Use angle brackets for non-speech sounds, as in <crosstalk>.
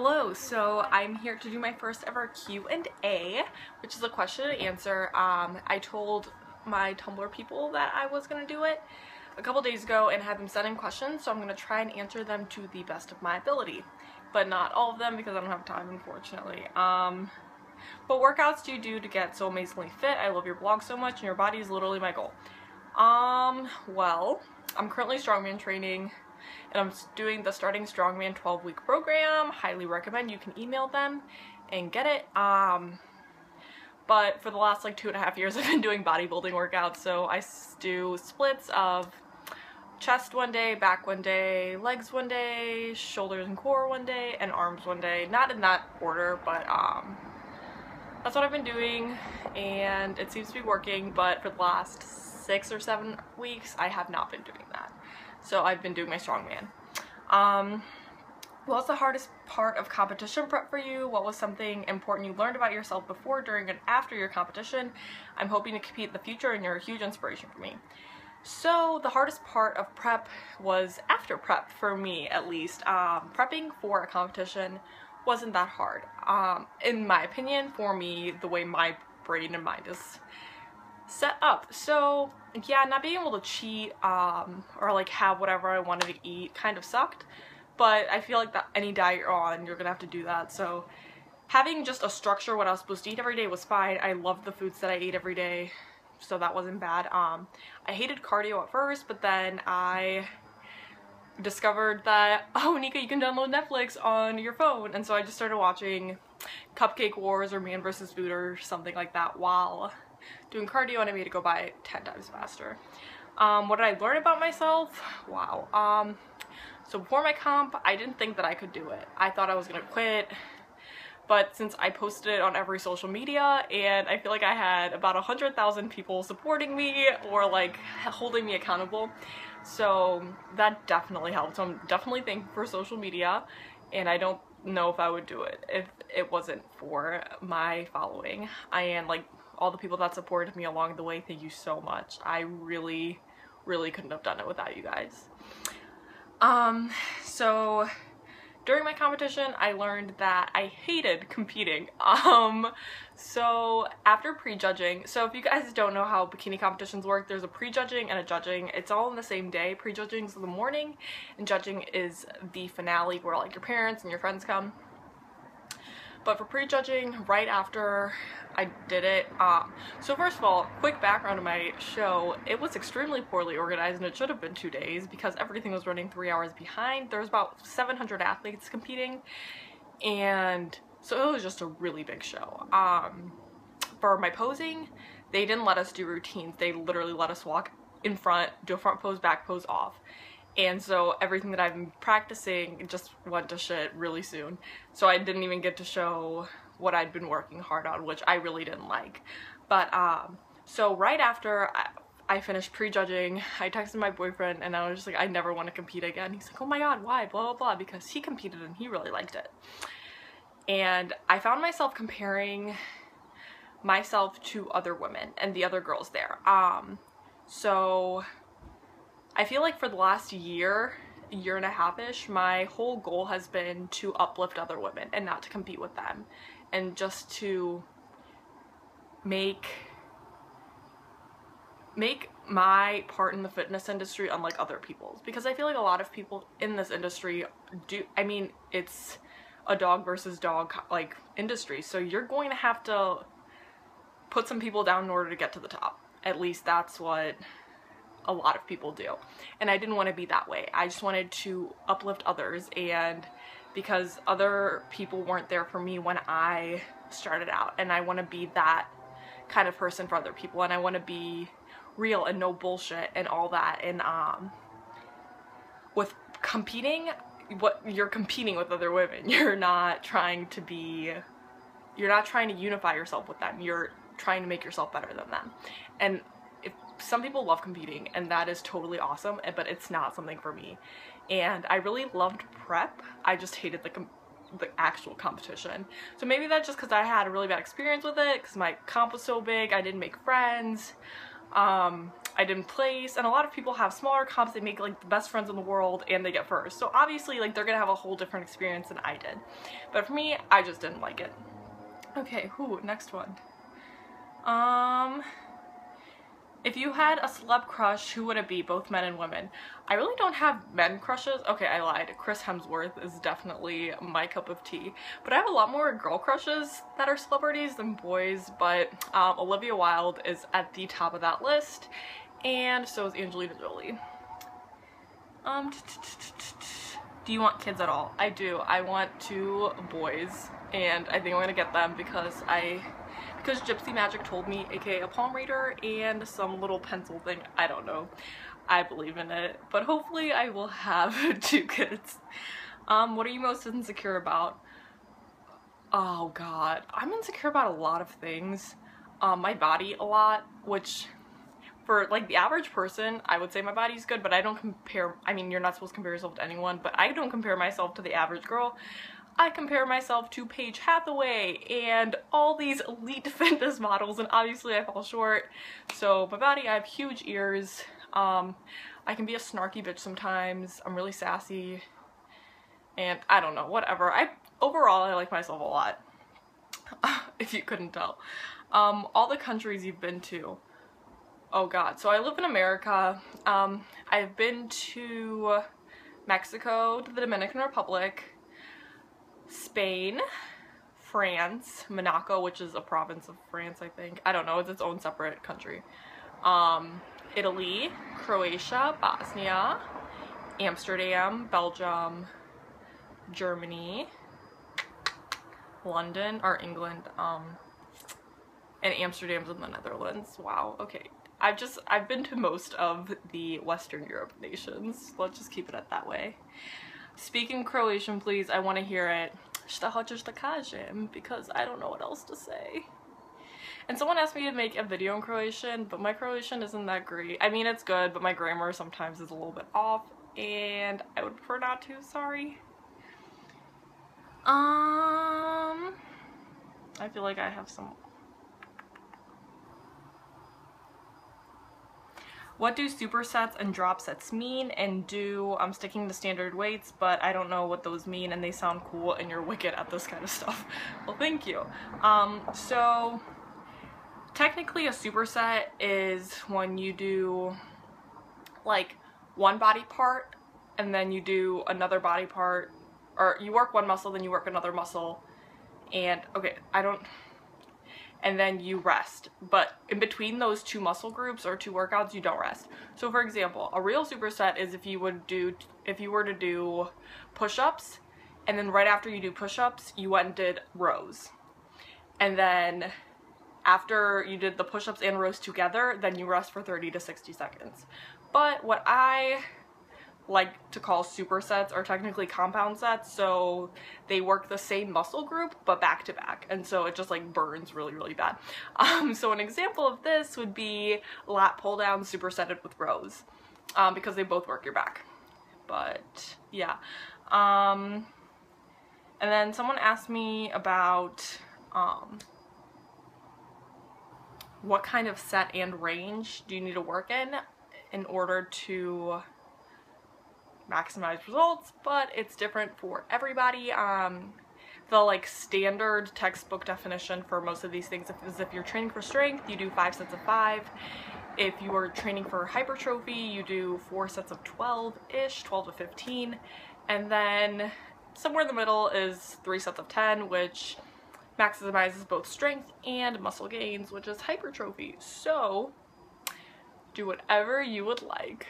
Hello, so I'm here to do my first ever Q&A, which is a question and answer. Um, I told my Tumblr people that I was going to do it a couple days ago and had them send in questions, so I'm going to try and answer them to the best of my ability. But not all of them because I don't have time, unfortunately. Um, what workouts do you do to get so amazingly fit? I love your blog so much and your body is literally my goal. Um, well, I'm currently strongman training and I'm doing the Starting Strongman 12 week program. Highly recommend you can email them and get it. Um, but for the last like two and a half years <laughs> I've been doing bodybuilding workouts so I do splits of chest one day, back one day, legs one day, shoulders and core one day, and arms one day. Not in that order, but um, that's what I've been doing and it seems to be working but for the last six or seven weeks I have not been doing that. So I've been doing my strongman. Um, what was the hardest part of competition prep for you? What was something important you learned about yourself before, during, and after your competition? I'm hoping to compete in the future and you're a huge inspiration for me. So the hardest part of prep was after prep for me at least. Um, prepping for a competition wasn't that hard. Um, in my opinion, for me, the way my brain and mind is set up. So yeah, not being able to cheat um, or like have whatever I wanted to eat kind of sucked. But I feel like that any diet you're on, you're gonna have to do that. So having just a structure what I was supposed to eat every day was fine. I loved the foods that I ate every day, so that wasn't bad. Um, I hated cardio at first, but then I discovered that, <laughs> oh, Nika, you can download Netflix on your phone. And so I just started watching Cupcake Wars or Man vs. Food or something like that while doing cardio and I made it go by 10 times faster. Um, what did I learn about myself? Wow. Um, so before my comp, I didn't think that I could do it. I thought I was gonna quit, but since I posted it on every social media and I feel like I had about 100,000 people supporting me or like holding me accountable, so that definitely helped. So I'm definitely thankful for social media and I don't know if I would do it if it wasn't for my following. I am like all the people that supported me along the way, thank you so much. I really, really couldn't have done it without you guys. Um, so during my competition, I learned that I hated competing. <laughs> Um, so after prejudging, so if you guys don't know how bikini competitions work, there's a prejudging and a judging. It's all in the same day. Prejudging is in the morning, and judging is the finale where like your parents and your friends come. But for prejudging, right after I did it, um, so first of all, quick background of my show, it was extremely poorly organized and it should have been two days because everything was running three hours behind. There was about 700 athletes competing and so it was just a really big show. Um, for my posing, they didn't let us do routines. They literally let us walk in front, do a front pose, back pose, off and so everything that I've been practicing just went to shit really soon. So I didn't even get to show what I'd been working hard on, which I really didn't like. But um, so right after I, I finished prejudging, I texted my boyfriend and I was just like, I never want to compete again. He's like, oh my god, why? Blah, blah, blah, because he competed and he really liked it. And I found myself comparing myself to other women and the other girls there. Um, so I feel like for the last year, year and a half-ish, my whole goal has been to uplift other women and not to compete with them. And just to make make my part in the fitness industry unlike other people's. Because I feel like a lot of people in this industry do I mean it's a dog versus dog like industry. So you're going to have to put some people down in order to get to the top. At least that's what a lot of people do. And I didn't want to be that way. I just wanted to uplift others and because other people weren't there for me when I started out and I want to be that kind of person for other people and I want to be real and no bullshit and all that and um with competing what you're competing with other women <laughs> you're not trying to be you're not trying to unify yourself with them you're trying to make yourself better than them and some people love competing and that is totally awesome but it's not something for me and I really loved prep I just hated the the actual competition so maybe that's just because I had a really bad experience with it because my comp was so big I didn't make friends um, I didn't place, and a lot of people have smaller comps, they make like the best friends in the world, and they get first. So obviously, like, they're gonna have a whole different experience than I did. But for me, I just didn't like it. Okay, who, next one. Um, if you had a celeb crush, who would it be? Both men and women. I really don't have men crushes. Okay, I lied. Chris Hemsworth is definitely my cup of tea. But I have a lot more girl crushes that are celebrities than boys. But um, Olivia Wilde is at the top of that list. And so is Angelina Jolie. Um, do you want kids at all? I do. I want two boys. And I think I'm to get them because I because Gypsy Magic told me, aka a palm reader and some little pencil thing. I don't know. I believe in it. But hopefully I will have <laughs> two kids. Um, what are you most insecure about? Oh god. I'm insecure about a lot of things. Um, my body a lot, which for like the average person, I would say my body's good, but I don't compare, I mean, you're not supposed to compare yourself to anyone, but I don't compare myself to the average girl. I compare myself to Paige Hathaway and all these elite <laughs> fitness models and obviously I fall short. So my body, I have huge ears. Um, I can be a snarky bitch sometimes. I'm really sassy. And I don't know, whatever. I Overall, I like myself a lot. <laughs> if you couldn't tell. Um, all the countries you've been to. Oh god, so I live in America. Um, I've been to Mexico, to the Dominican Republic, Spain, France, Monaco, which is a province of France, I think. I don't know, it's its own separate country. Um, Italy, Croatia, Bosnia, Amsterdam, Belgium, Germany, London, or England, um, and Amsterdam's in the Netherlands. Wow, okay. I've just, I've been to most of the Western Europe nations. Let's just keep it at that way. Speak in Croatian, please. I want to hear it. Šta? Because I don't know what else to say. And someone asked me to make a video in Croatian, but my Croatian isn't that great. I mean, it's good, but my grammar sometimes is a little bit off, and I would prefer not to, sorry. Um, I feel like I have some What do supersets and drop sets mean? And do, I'm sticking to standard weights, but I don't know what those mean and they sound cool and you're wicked at this kind of stuff. <laughs> well, thank you. Um, so, technically a superset is when you do like one body part and then you do another body part or you work one muscle then you work another muscle and okay I don't and then you rest. But in between those two muscle groups or two workouts, you don't rest. So for example, a real superset is if you would do, if you were to do push-ups, and then right after you do push-ups, you went and did rows. And then after you did the push-ups and rows together, then you rest for 30 to 60 seconds. But what I like to call supersets are technically compound sets so they work the same muscle group but back to back and so it just like burns really really bad. <laughs> Um, so an example of this would be lat pull down supersetted with rows um, because they both work your back. But yeah um, and then someone asked me about um, what kind of set and range do you need to work in in order to maximize results, but it's different for everybody. Um, the like standard textbook definition for most of these things is if you're training for strength, you do five sets of five. If you are training for hypertrophy, you do four sets of 12-ish, 12 to 15. And then somewhere in the middle is three sets of 10, which maximizes both strength and muscle gains, which is hypertrophy. So do whatever you would like.